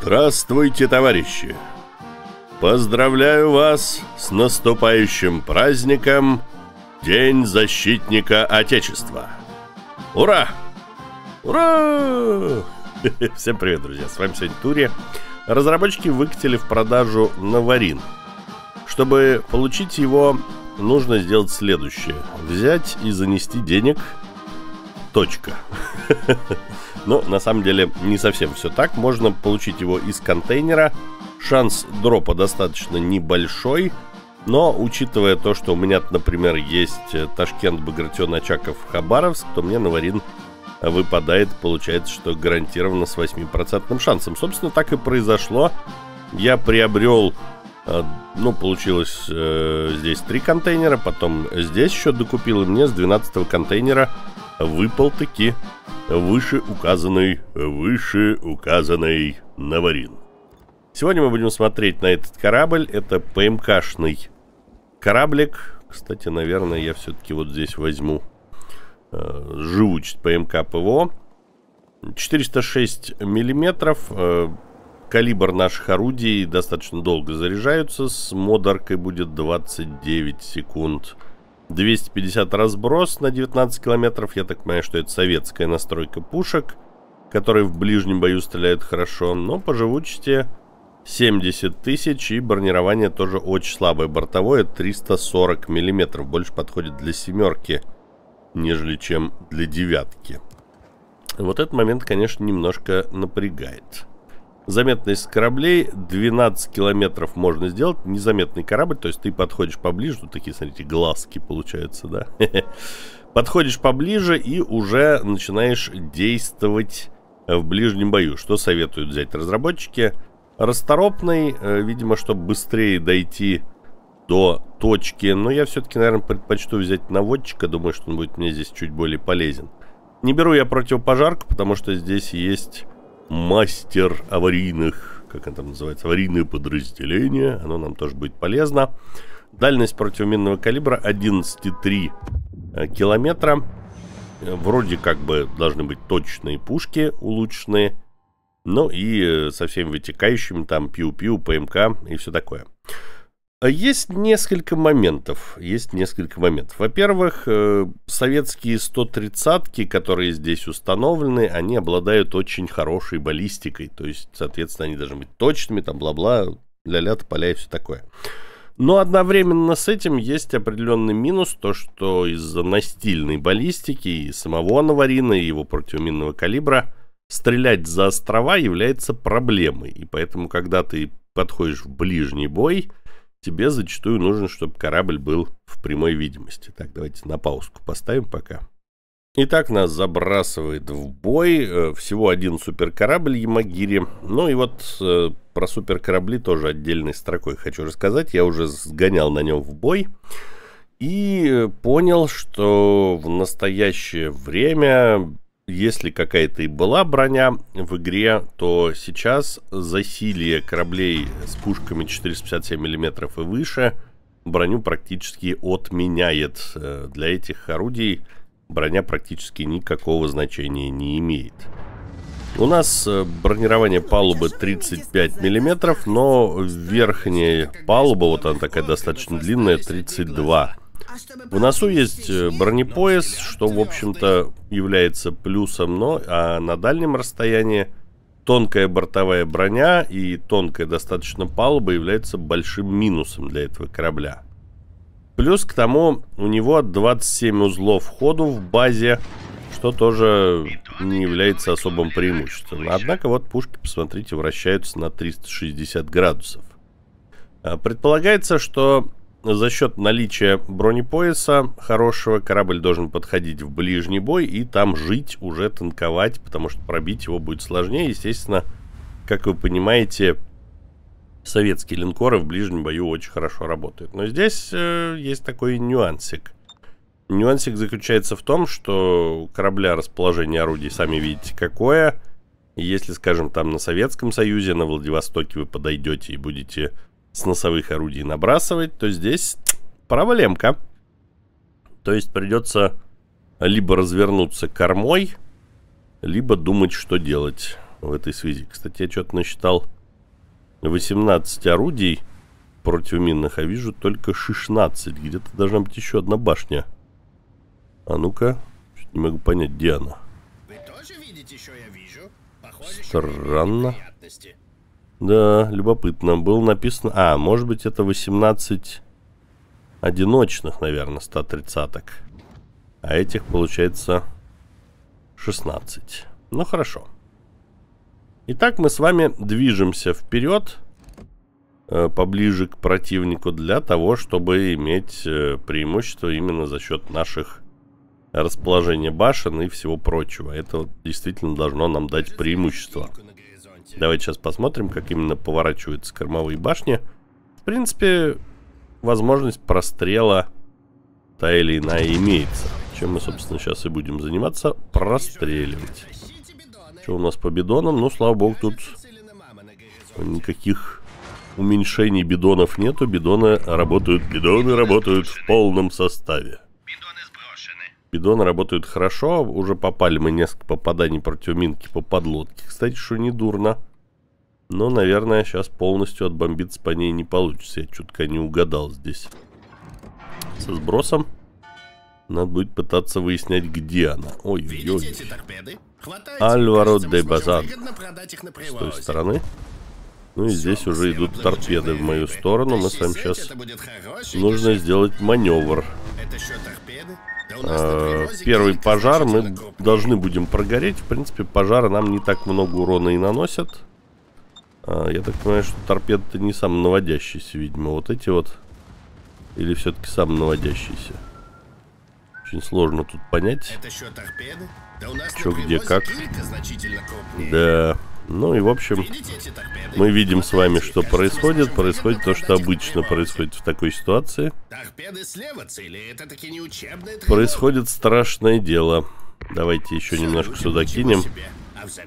Здравствуйте, товарищи! Поздравляю вас с наступающим праздником День защитника Отечества! Ура! Ура! Всем привет, друзья! С вами сегодня Тури. Разработчики выкатили в продажу Наварин. Чтобы получить его, нужно сделать следующее. Взять и занести денег. Точка. Но на самом деле не совсем все так. Можно получить его из контейнера. Шанс дропа достаточно небольшой. Но учитывая то, что у меня, например, есть э, Ташкент, Багратион, Очаков, Хабаровск, то мне Наварин выпадает, получается, что гарантированно с 8% шансом. Собственно, так и произошло. Я приобрел, э, ну, получилось э, здесь три контейнера, потом здесь еще докупил, и мне с 12 контейнера выпал таки выше указанный, выше указанный Наварин. Сегодня мы будем смотреть на этот корабль. Это ПМКшный кораблик. Кстати, наверное, я все-таки вот здесь возьму э, живучесть ПМК ПВО. 406 миллиметров. Э, калибр наших орудий достаточно долго заряжаются. С модаркой будет 29 секунд. 250 разброс на 19 километров. Я так понимаю, что это советская настройка пушек, которые в ближнем бою стреляют хорошо. Но по живучести 70 тысяч и бронирование тоже очень слабое. Бортовое 340 миллиметров. Больше подходит для семерки, нежели чем для девятки. Вот этот момент, конечно, немножко напрягает. Заметность кораблей 12 километров можно сделать. Незаметный корабль, то есть ты подходишь поближе. Тут такие, смотрите, глазки получаются, да. Подходишь поближе и уже начинаешь действовать в ближнем бою. Что советуют взять разработчики? Расторопный, э, видимо, чтобы быстрее дойти до точки. Но я все-таки, наверное, предпочту взять наводчика. Думаю, что он будет мне здесь чуть более полезен. Не беру я противопожарку, потому что здесь есть мастер аварийных, как это называется, аварийное подразделение. Оно нам тоже будет полезно. Дальность противоминного калибра 11,3 э, километра. Вроде как бы должны быть точные пушки улучшенные. Ну и э, со всеми вытекающими там пиу-пиу, ПМК и все такое. Есть несколько моментов. Есть несколько моментов. Во-первых, э, советские 130-ки, которые здесь установлены, они обладают очень хорошей баллистикой. То есть, соответственно, они должны быть точными, там бла-бла, ля-ля, поля и все такое. Но одновременно с этим есть определенный минус, то что из-за настильной баллистики и самого Наварина, и его противоминного калибра, стрелять за острова является проблемой. И поэтому, когда ты подходишь в ближний бой, тебе зачастую нужно, чтобы корабль был в прямой видимости. Так, давайте на паузку поставим пока. Итак, нас забрасывает в бой э, всего один суперкорабль Ямагири. Ну и вот э, про суперкорабли тоже отдельной строкой хочу рассказать. Я уже сгонял на нем в бой и понял, что в настоящее время если какая-то и была броня в игре, то сейчас засилие кораблей с пушками 457 мм и выше броню практически отменяет. Э, для этих орудий броня практически никакого значения не имеет. У нас э, бронирование палубы 35 мм, но верхняя палуба, вот она такая достаточно длинная, 32 в носу есть э, бронепояс, что, в общем-то, является плюсом, но а на дальнем расстоянии тонкая бортовая броня и тонкая достаточно палуба является большим минусом для этого корабля. Плюс к тому у него 27 узлов ходу в базе, что тоже не является особым преимуществом. Однако вот пушки, посмотрите, вращаются на 360 градусов. А, предполагается, что за счет наличия бронепояса хорошего корабль должен подходить в ближний бой и там жить, уже танковать, потому что пробить его будет сложнее. Естественно, как вы понимаете, советские линкоры в ближнем бою очень хорошо работают. Но здесь э, есть такой нюансик. Нюансик заключается в том, что корабля расположение орудий, сами видите, какое. Если, скажем, там на Советском Союзе, на Владивостоке вы подойдете и будете с носовых орудий набрасывать, то здесь проблемка. То есть придется либо развернуться кормой, либо думать, что делать. в этой связи. Кстати, я что-то насчитал 18 орудий противоминных, а вижу только 16. Где-то должна быть еще одна башня. А ну-ка, не могу понять, где она. Вы тоже видите, что я вижу? Похоже, Странно. Да, любопытно. Было написано... А, может быть, это 18 одиночных, наверное, 130-ок. А этих, получается, 16. Ну, хорошо. Итак, мы с вами движемся вперед, э, поближе к противнику, для того, чтобы иметь э, преимущество именно за счет наших расположения башен и всего прочего. Это действительно должно нам дать преимущество. Давайте сейчас посмотрим, как именно поворачиваются кормовые башни. В принципе, возможность прострела та или иная имеется. Чем мы, собственно, сейчас и будем заниматься. Простреливать. Что у нас по бидонам? Ну, слава богу, тут никаких уменьшений бидонов нету. Бидоны работают, бидоны работают в полном составе. Бидоны работают хорошо. Уже попали мы несколько попаданий противоминки по подлодке. Кстати, что не дурно. Но, наверное, сейчас полностью отбомбиться по ней не получится. Я чутка не угадал здесь. Со сбросом. Надо будет пытаться выяснять, где она. Ой-ой-ой. Альваро де Базар. С той стороны. Ну и здесь уже идут торпеды в мою сторону. Мы с вами сейчас... Нужно сделать маневр. А, первый пожар мы должны будем прогореть. В принципе, пожары нам не так много урона и наносят. А, я так понимаю, что торпеды не самый наводящийся, видимо. Вот эти вот. Или все-таки самый наводящийся. Очень сложно тут понять. Это что, торпеды? Да у нас Чё, где, как. Да. Ну и в общем, мы видим с вами, что происходит. Происходит то, что обычно происходит в такой ситуации. Происходит страшное дело. Давайте еще немножко сюда кинем.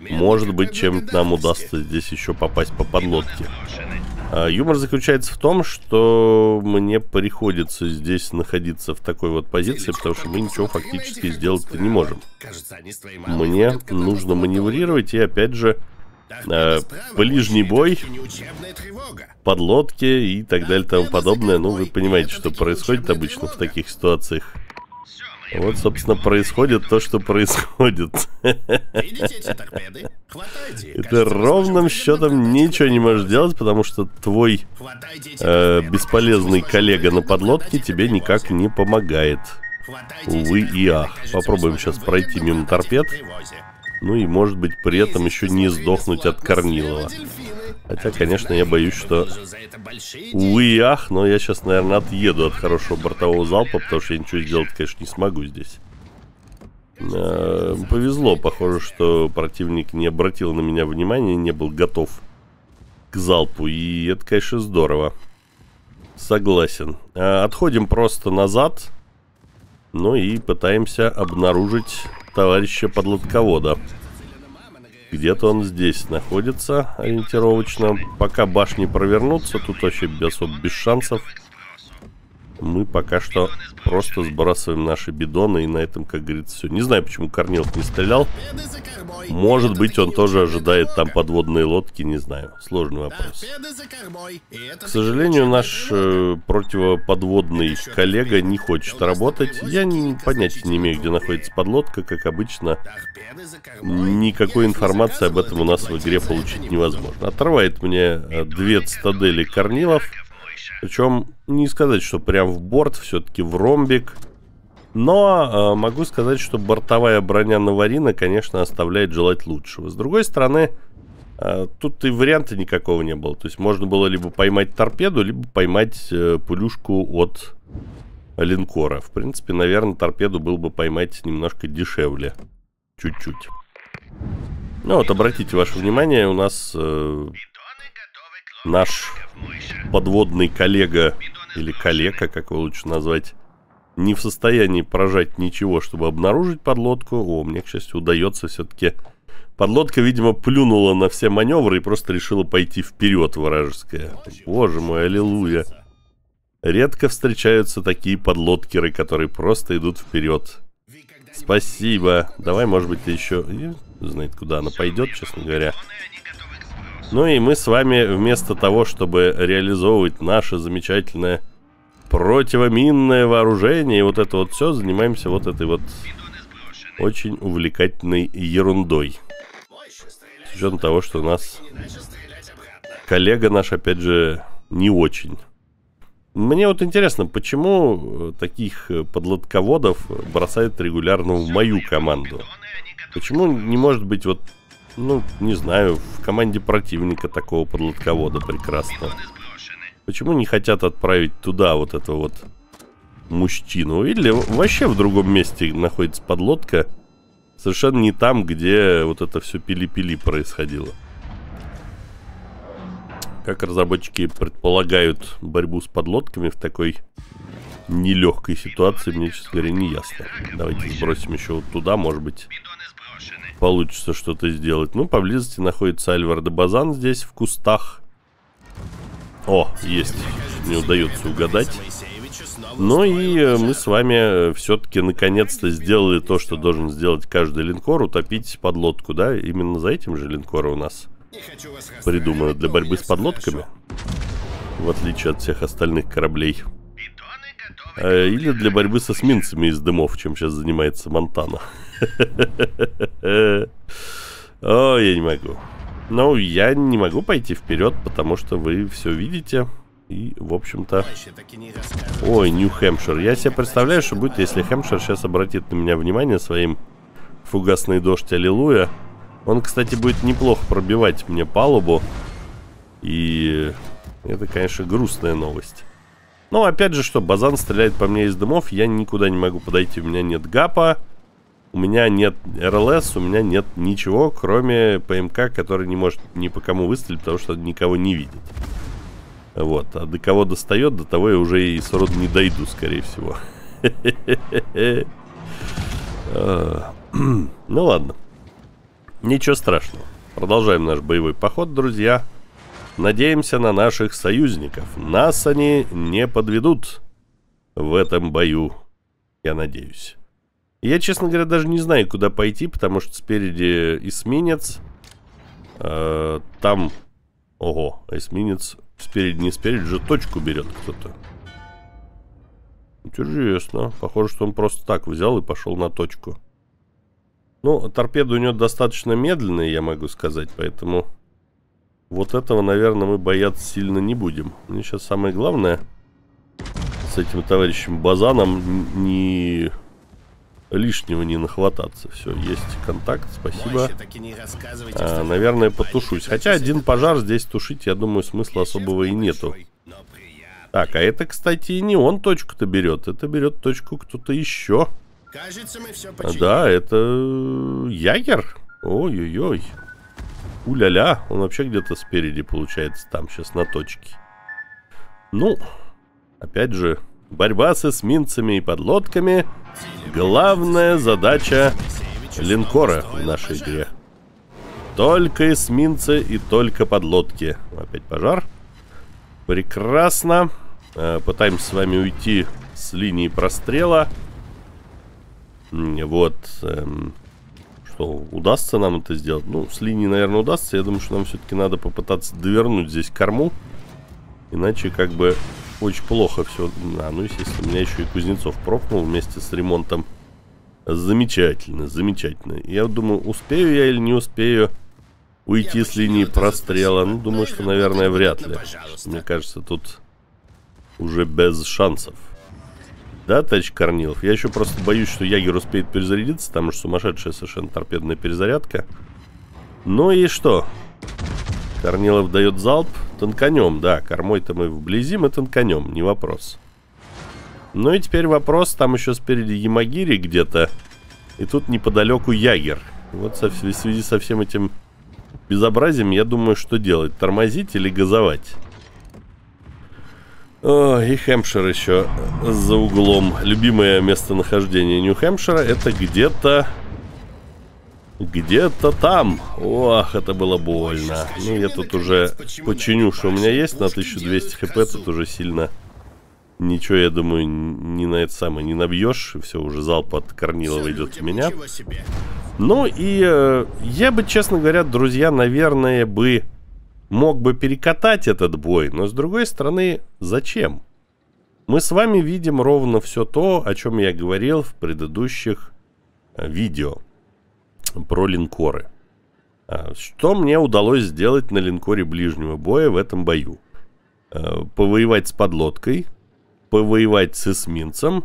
Может быть, чем-то нам удастся здесь еще попасть по подлодке. А, юмор заключается в том, что мне приходится здесь находиться в такой вот позиции, потому что мы ничего фактически сделать не можем. Мне нужно маневрировать и опять же э, ближний бой, подлодки и так далее и тому подобное. Ну, вы понимаете, что происходит обычно в таких ситуациях. Вот, собственно, происходит то, что происходит. Это ровным счетом ничего не можешь делать, потому что твой э, бесполезный коллега на подлодке тебе никак не помогает. Увы и ах. Попробуем сейчас пройти мимо торпед. Ну и, может быть, при этом еще не сдохнуть от Корнилова. Хотя, конечно, я боюсь, что... Увы и ах, но я сейчас, наверное, отъеду от хорошего бортового залпа, потому что я ничего сделать, конечно, не смогу здесь. Э, повезло, похоже, что противник не обратил на меня внимания, не был готов к залпу, и это, конечно, здорово. Согласен. Э, отходим просто назад, ну и пытаемся обнаружить товарища подлодковода. Где-то он здесь находится ориентировочно. Пока башни провернутся, тут вообще без, без шансов. Мы пока что просто сбрасываем наши бидоны и на этом, как говорится, все. Не знаю, почему Корнилов не стрелял. Может быть, он тоже ожидает там подводные лодки, не знаю. Сложный вопрос. К сожалению, наш э, противоподводный коллега не хочет работать. Я не, понятия не имею, где находится подлодка, как обычно. Никакой информации об этом у нас в игре получить невозможно. Отрывает мне э, две цитадели Корнилов. Причем не сказать, что прям в борт, все-таки в ромбик. Но э, могу сказать, что бортовая броня Наварина, конечно, оставляет желать лучшего. С другой стороны, э, тут и варианта никакого не было. То есть можно было либо поймать торпеду, либо поймать э, пулюшку от линкора. В принципе, наверное, торпеду было бы поймать немножко дешевле. Чуть-чуть. Ну вот, обратите ваше внимание, у нас э, наш подводный коллега, или коллега, как его лучше назвать, не в состоянии прожать ничего, чтобы обнаружить подлодку. О, мне, к счастью, удается все-таки... Подлодка, видимо, плюнула на все маневры и просто решила пойти вперед, вражеская. Боже мой, аллилуйя. Редко встречаются такие подлодкеры, которые просто идут вперед. Спасибо. Давай, может быть, ты еще... знает, куда она пойдет, честно говоря. Ну и мы с вами вместо того, чтобы реализовывать наше замечательное противоминное вооружение и вот это вот все, занимаемся вот этой вот очень увлекательной ерундой. С учетом того, что у нас коллега наш, опять же, не очень. Мне вот интересно, почему таких подлодководов бросают регулярно в мою команду? Почему не может быть вот, ну, не знаю, в команде противника такого подлодковода прекрасного? Почему не хотят отправить туда вот этого вот мужчину? Или вообще в другом месте находится подлодка, совершенно не там, где вот это все пили-пили происходило. Как разработчики предполагают борьбу с подлодками в такой нелегкой ситуации, мне, честно говоря, не ясно. Давайте сбросим еще вот туда, может быть, получится что-то сделать. Ну, поблизости находится Альвар де Базан здесь, в кустах. О, есть. Не удается угадать. Ну и э, мы с вами все-таки наконец-то сделали то, что должен сделать каждый линкор, утопить подлодку, да? Именно за этим же линкоры у нас придуманы для борьбы с подлодками, в отличие от всех остальных кораблей. А, или для борьбы со эсминцами из дымов, чем сейчас занимается Монтана. О, я не могу. Ну, я не могу пойти вперед, потому что вы все видите. И, в общем-то... Ой, Нью-Хэмпшир. Я себе представляю, что будет, если Хэмпшир сейчас обратит на меня внимание своим фугасный дождь Аллилуйя. Он, кстати, будет неплохо пробивать мне палубу. И это, конечно, грустная новость. Но, опять же, что, Базан стреляет по мне из дымов, я никуда не могу подойти. У меня нет ГАПа, у меня нет РЛС, у меня нет ничего, кроме ПМК, который не может ни по кому выстрелить, потому что никого не видит. Вот, а до кого достает, до того я уже и сроду не дойду, скорее всего. А, ну ладно. Ничего страшного. Продолжаем наш боевой поход, друзья. Надеемся на наших союзников. Нас они не подведут в этом бою. Я надеюсь. Я, честно говоря, даже не знаю, куда пойти, потому что спереди эсминец. Э, там... Ого, эсминец Спереди, не спереди же точку берет кто-то. Интересно. Похоже, что он просто так взял и пошел на точку. Ну, торпеда у него достаточно медленная, я могу сказать, поэтому... Вот этого, наверное, мы бояться сильно не будем. Мне сейчас самое главное с этим товарищем Базаном не лишнего не нахвататься. Все, есть контакт, спасибо. А, наверное, потушусь. Хотя один пожар здесь тушить, я думаю, смысла особого и нету. Так, а это, кстати, не он точку-то берет. Это берет точку кто-то еще. Кажется, мы все Да, это Ягер. Ой-ой-ой. У-ля-ля. Он вообще где-то спереди, получается, там сейчас на точке. Ну, опять же, борьба с эсминцами и подлодками — главная задача линкора в нашей игре. Только эсминцы и только подлодки. Опять пожар. Прекрасно. Э, пытаемся с вами уйти с линии прострела. Вот. Эм, что, удастся нам это сделать? Ну, с линии, наверное, удастся. Я думаю, что нам все-таки надо попытаться довернуть здесь корму. Иначе как бы очень плохо все. А, ну, естественно, у меня еще и Кузнецов пропнул вместе с ремонтом. Замечательно, замечательно. Я думаю, успею я или не успею уйти с линии прострела. Ну, думаю, что, наверное, вряд ли. Мне кажется, тут уже без шансов. Да, товарищ Корнилов? Я еще просто боюсь, что Ягер успеет перезарядиться. Там уж сумасшедшая совершенно торпедная перезарядка. Ну и что? Корнилов дает залп. Тонканем, да. Кормой-то мы вблизи, мы тонканем, не вопрос. Ну и теперь вопрос, там еще спереди Ямагири где-то. И тут неподалеку Ягер. Вот со, в связи со всем этим безобразием, я думаю, что делать? Тормозить или газовать? О, и Хэмпшир еще за углом. Любимое местонахождение Нью-Хэмпшира это где-то где-то там. Ох, это было больно. Ну, я тут уже починю, что у меня есть на 1200 хп. Тут уже сильно ничего, я думаю, не на это самое не набьешь. Все, уже залп от Корнилова идет в меня. Ну и э, я бы, честно говоря, друзья, наверное, бы мог бы перекатать этот бой, но с другой стороны, зачем? Мы с вами видим ровно все то, о чем я говорил в предыдущих э, видео про линкоры. А, что мне удалось сделать на линкоре ближнего боя в этом бою? Э, повоевать с подлодкой, повоевать с эсминцем,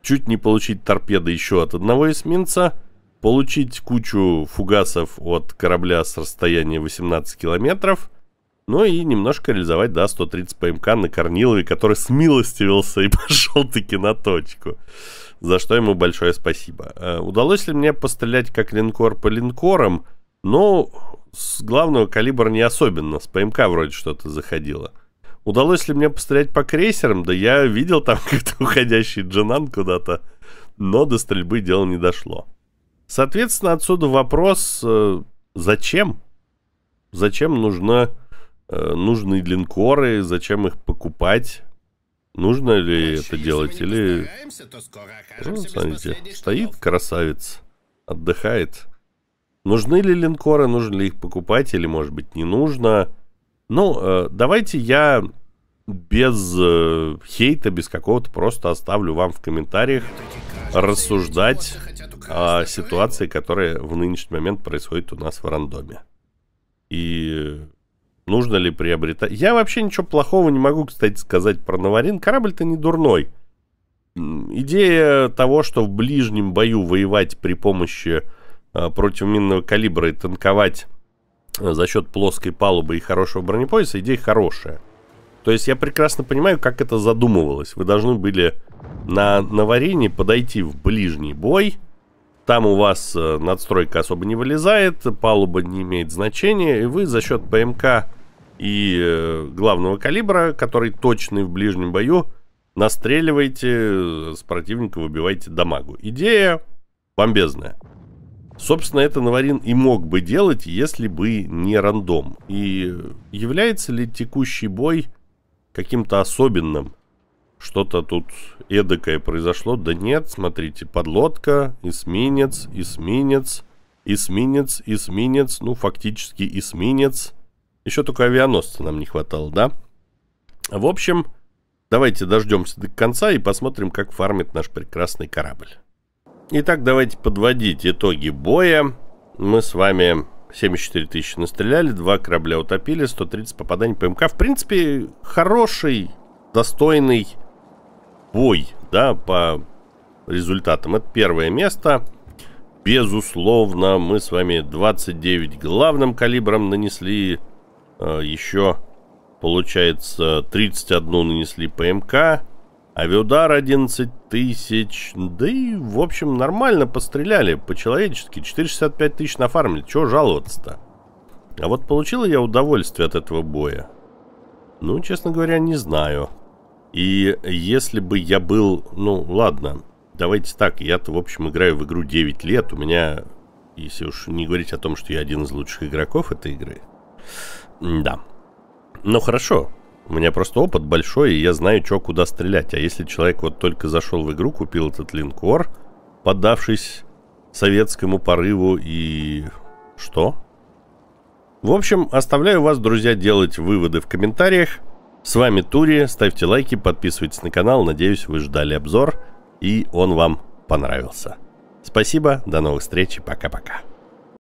чуть не получить торпеды еще от одного эсминца, получить кучу фугасов от корабля с расстояния 18 километров, ну и немножко реализовать, да, 130 ПМК на Корнилове, который смилостивился и пошел таки на точку. За что ему большое спасибо. Э, удалось ли мне пострелять как линкор по линкорам? Ну, с главного калибра не особенно. С ПМК вроде что-то заходило. Удалось ли мне пострелять по крейсерам? Да я видел там как-то уходящий Джанан куда-то. Но до стрельбы дело не дошло. Соответственно, отсюда вопрос, э, зачем? Зачем нужно Э, нужны линкоры, зачем их покупать? Нужно ли это делать? Или... Ну, смотрите, стоит красавец, отдыхает. Нужны ли линкоры, нужно ли их покупать, или, может быть, не нужно? Ну, э, давайте я без э, хейта, без какого-то просто оставлю вам в комментариях рассуждать о ситуации, которая в нынешний момент происходит у нас в рандоме. И Нужно ли приобретать? Я вообще ничего плохого не могу, кстати, сказать про Наварин. Корабль-то не дурной. Идея того, что в ближнем бою воевать при помощи э, противоминного калибра и танковать э, за счет плоской палубы и хорошего бронепояса, идея хорошая. То есть я прекрасно понимаю, как это задумывалось. Вы должны были на Наварине подойти в ближний бой, там у вас э, надстройка особо не вылезает, палуба не имеет значения, и вы за счет ПМК и э, главного калибра, который точный в ближнем бою, настреливаете э, с противника, выбиваете дамагу. Идея бомбезная. Собственно, это Наварин и мог бы делать, если бы не рандом. И является ли текущий бой каким-то особенным? Что-то тут эдакое произошло. Да нет, смотрите, подлодка, эсминец, эсминец, эсминец, эсминец, ну, фактически эсминец. Еще только авианосца нам не хватало, да? В общем, давайте дождемся до конца и посмотрим, как фармит наш прекрасный корабль. Итак, давайте подводить итоги боя. Мы с вами 74 тысячи настреляли, два корабля утопили, 130 попаданий по МК. В принципе, хороший, достойный бой, да, по результатам. Это первое место. Безусловно, мы с вами 29 главным калибром нанесли. Э, еще, получается, 31 нанесли ПМК. Авиудар 11 тысяч. Да и, в общем, нормально постреляли по-человечески. 465 тысяч нафармили. Чего жаловаться-то? А вот получил я удовольствие от этого боя? Ну, честно говоря, не знаю. И если бы я был... Ну, ладно, давайте так. Я-то, в общем, играю в игру 9 лет. У меня, если уж не говорить о том, что я один из лучших игроков этой игры. Да. Но хорошо. У меня просто опыт большой, и я знаю, что куда стрелять. А если человек вот только зашел в игру, купил этот линкор, поддавшись советскому порыву, и... Что? В общем, оставляю вас, друзья, делать выводы в комментариях. С вами Тури, ставьте лайки, подписывайтесь на канал, надеюсь вы ждали обзор и он вам понравился. Спасибо, до новых встреч, пока-пока.